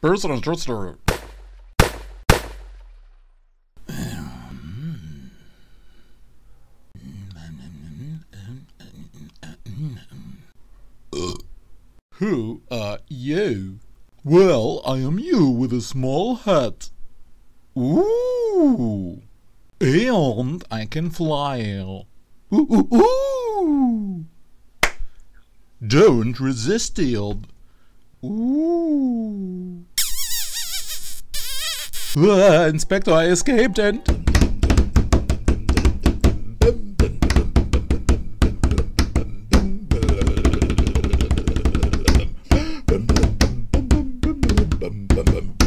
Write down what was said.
Person and Trustler. Who are you? Well, I am you with a small hat. Ooh! And I can fly. Ooh, ooh, ooh! Don't resist it. Ooh! Inspektor Inspector, I escaped and... Bum, bum, bum.